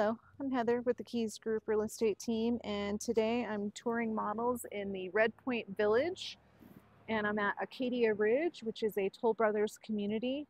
Hello, I'm Heather with the Keays Group Real Estate Team and today I'm touring models in the Redpoint Village and I'm at Acadia Ridge which is a Toll Brothers community.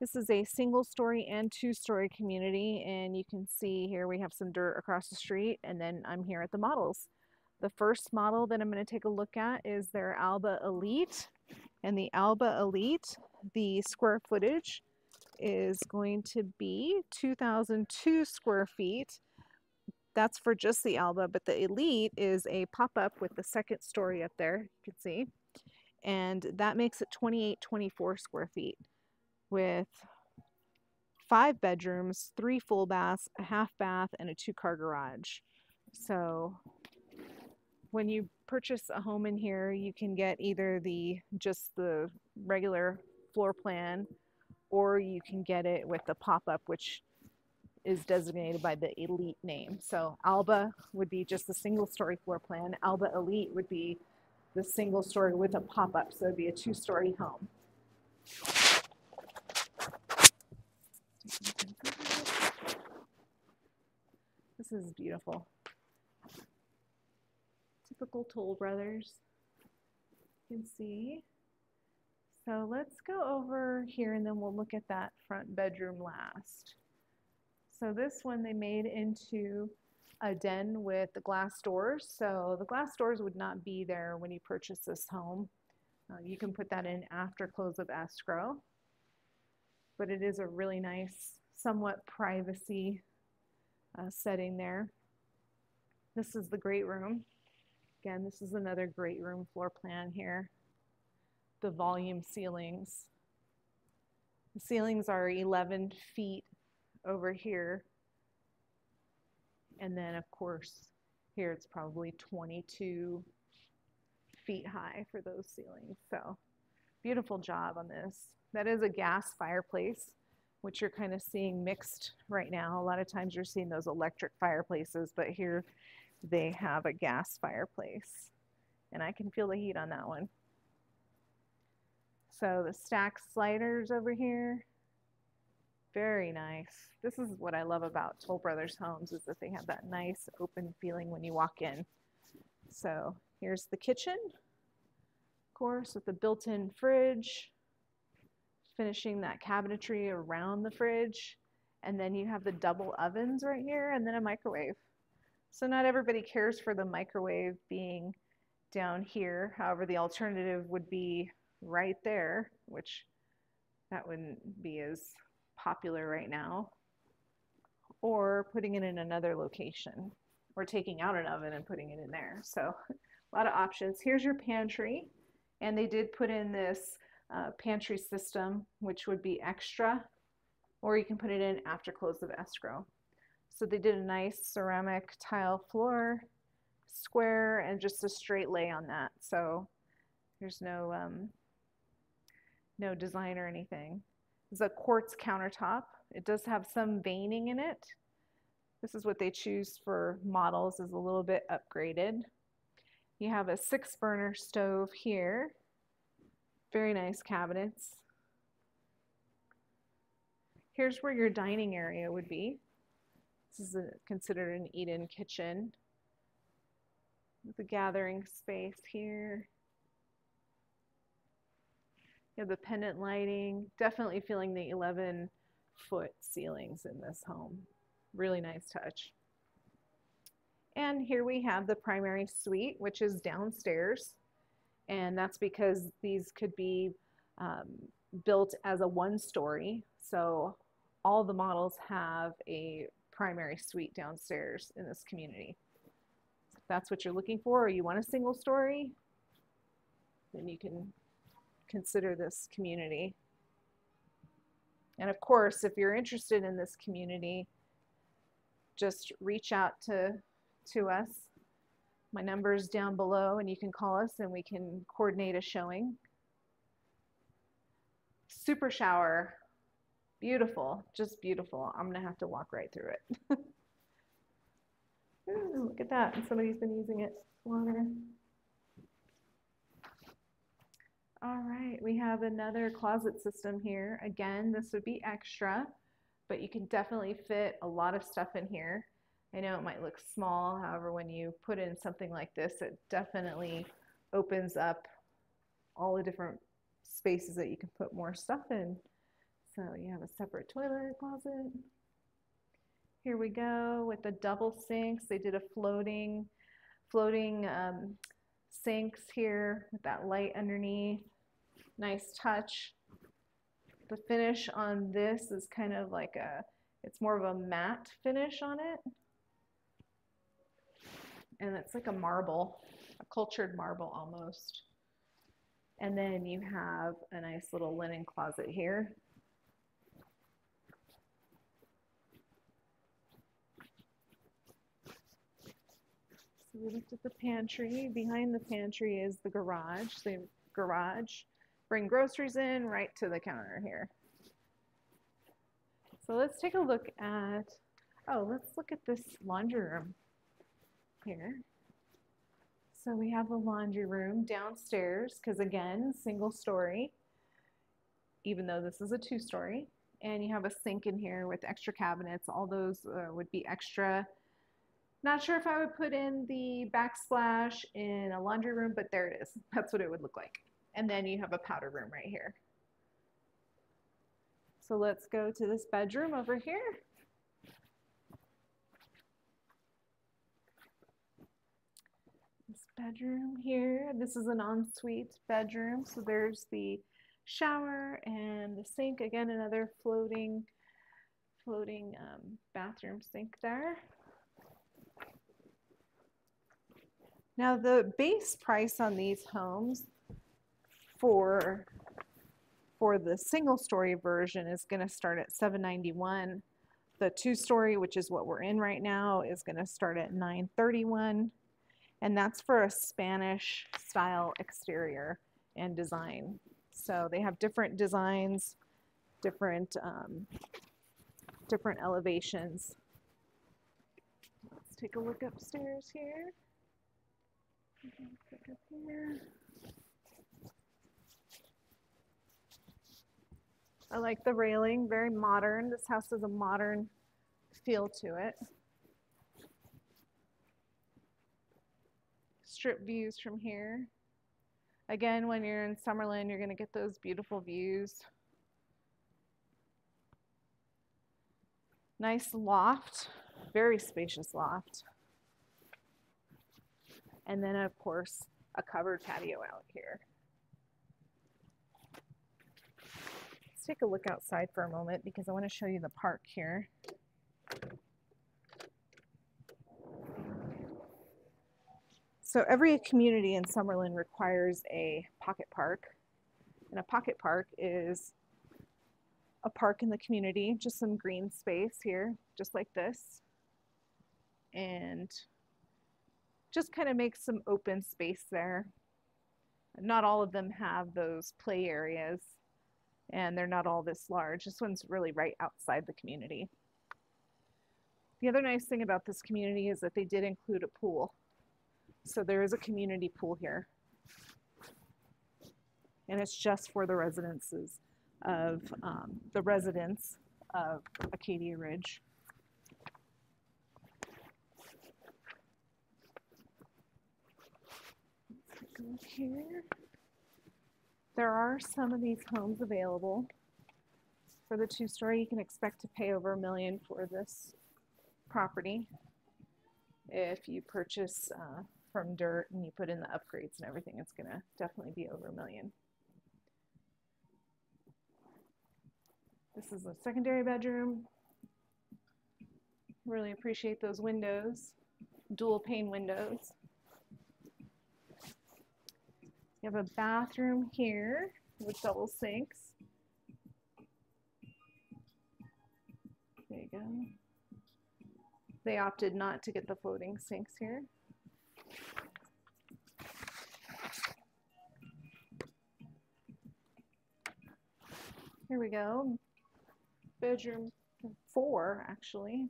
This is a single story and two story community and you can see here we have some dirt across the street and then I'm here at the models. The first model that I'm going to take a look at is their Alba Elite and the Alba Elite, the square footage is going to be 2002 square feet. That's for just the Alba, but the Elite is a pop-up with the second story up there, you can see. And that makes it 2824 square feet with five bedrooms, three full baths, a half bath, and a two-car garage. So when you purchase a home in here, you can get either the just the regular floor plan or you can get it with the pop-up, which is designated by the Elite name. So Alba would be just the single story floor plan. Alba Elite would be the single story with a pop-up, so it'd be a two-story home. This is beautiful. Typical Toll Brothers. You can see so let's go over here and then we'll look at that front bedroom last. So this one they made into a den with the glass doors. So the glass doors would not be there when you purchase this home. Uh, you can put that in after close of escrow. But it is a really nice, somewhat privacy uh, setting there. This is the great room. Again, this is another great room floor plan here the volume ceilings. The ceilings are 11 feet over here. And then, of course, here it's probably 22 feet high for those ceilings. So, beautiful job on this. That is a gas fireplace, which you're kind of seeing mixed right now. A lot of times you're seeing those electric fireplaces, but here they have a gas fireplace. And I can feel the heat on that one. So the stack sliders over here, very nice. This is what I love about Toll Brothers homes is that they have that nice open feeling when you walk in. So here's the kitchen, of course, with the built-in fridge, finishing that cabinetry around the fridge. And then you have the double ovens right here and then a microwave. So not everybody cares for the microwave being down here. However, the alternative would be right there, which that wouldn't be as popular right now, or putting it in another location, or taking out an oven and putting it in there. So a lot of options. Here's your pantry, and they did put in this uh, pantry system, which would be extra, or you can put it in after close of escrow. So they did a nice ceramic tile floor, square, and just a straight lay on that. So there's no um, no design or anything. It's a quartz countertop. It does have some veining in it. This is what they choose for models is a little bit upgraded. You have a six burner stove here. Very nice cabinets. Here's where your dining area would be. This is a, considered an eat-in kitchen. A gathering space here. You have the pendant lighting, definitely feeling the 11 foot ceilings in this home. Really nice touch. And here we have the primary suite, which is downstairs. And that's because these could be um, built as a one story. So all the models have a primary suite downstairs in this community. If that's what you're looking for, or you want a single story, then you can consider this community. And of course, if you're interested in this community, just reach out to, to us. My number is down below and you can call us and we can coordinate a showing. Super shower, beautiful, just beautiful. I'm gonna have to walk right through it. Ooh, look at that, somebody's been using it longer. All right, we have another closet system here. Again, this would be extra. but you can definitely fit a lot of stuff in here. I know it might look small, however, when you put in something like this, it definitely opens up all the different spaces that you can put more stuff in. So you have a separate toilet closet. Here we go with the double sinks. They did a floating, floating um, sinks here with that light underneath. Nice touch. The finish on this is kind of like a, it's more of a matte finish on it. And it's like a marble, a cultured marble almost. And then you have a nice little linen closet here. We looked at the pantry. Behind the pantry is the garage. The garage. Bring groceries in right to the counter here. So let's take a look at, oh, let's look at this laundry room here. So we have the laundry room downstairs because again, single story, even though this is a two story. And you have a sink in here with extra cabinets. All those uh, would be extra. Not sure if I would put in the backsplash in a laundry room, but there it is. That's what it would look like. And then you have a powder room right here. So let's go to this bedroom over here. This bedroom here, this is an ensuite bedroom. So there's the shower and the sink. Again, another floating, floating um, bathroom sink there. Now the base price on these homes for for the single story version is going to start at 791 the two story which is what we're in right now is going to start at 931 and that's for a Spanish style exterior and design. So they have different designs different um, different elevations. Let's take a look upstairs here I like the railing, very modern. This house has a modern feel to it. Strip views from here. Again, when you're in Summerlin, you're going to get those beautiful views. Nice loft, very spacious loft. And then, of course, a covered patio out here. Let's take a look outside for a moment because I want to show you the park here. So every community in Summerlin requires a pocket park. And a pocket park is a park in the community, just some green space here, just like this. And just kind of makes some open space there. Not all of them have those play areas and they're not all this large. This one's really right outside the community. The other nice thing about this community is that they did include a pool. So there is a community pool here. And it's just for the residences of um, the residents of Acadia Ridge. Look here. There are some of these homes available. For the two-story, you can expect to pay over a million for this property. If you purchase uh, from dirt and you put in the upgrades and everything, it's going to definitely be over a million. This is a secondary bedroom. Really appreciate those windows, dual pane windows. You have a bathroom here with double sinks. There you go. They opted not to get the floating sinks here. Here we go. Bedroom four, actually.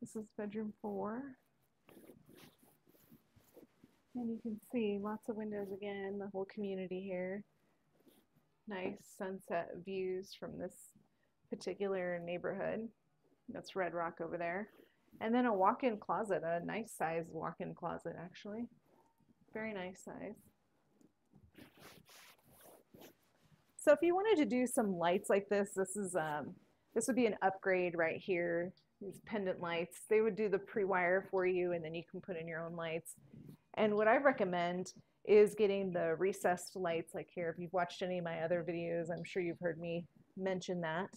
This is bedroom four. And you can see lots of windows again, the whole community here. Nice sunset views from this particular neighborhood. That's Red Rock over there. And then a walk-in closet, a nice size walk-in closet actually. Very nice size. So if you wanted to do some lights like this, this is um, this would be an upgrade right here. These pendant lights, they would do the pre-wire for you and then you can put in your own lights. And what I recommend is getting the recessed lights like here. If you've watched any of my other videos, I'm sure you've heard me mention that.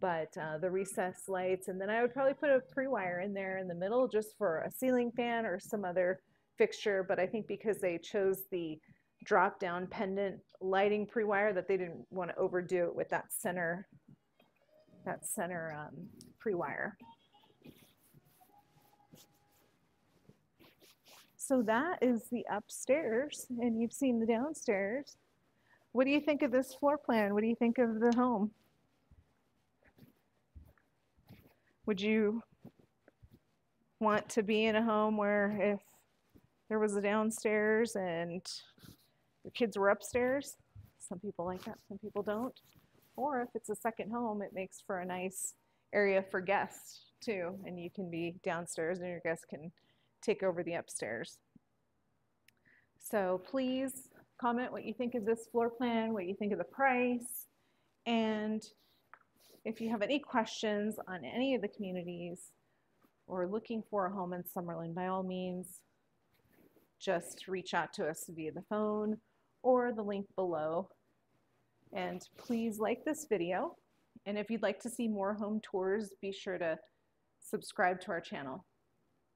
But uh, the recessed lights, and then I would probably put a pre-wire in there in the middle just for a ceiling fan or some other fixture. But I think because they chose the drop down pendant lighting pre-wire that they didn't want to overdo it with that center that center um, pre-wire. So that is the upstairs and you've seen the downstairs. What do you think of this floor plan? What do you think of the home? Would you want to be in a home where if there was a downstairs and your kids were upstairs? Some people like that, some people don't. Or if it's a second home, it makes for a nice area for guests too, and you can be downstairs and your guests can take over the upstairs. So please comment what you think of this floor plan, what you think of the price, and if you have any questions on any of the communities or looking for a home in Summerlin, by all means, just reach out to us via the phone or the link below. And please like this video. And if you'd like to see more home tours, be sure to subscribe to our channel.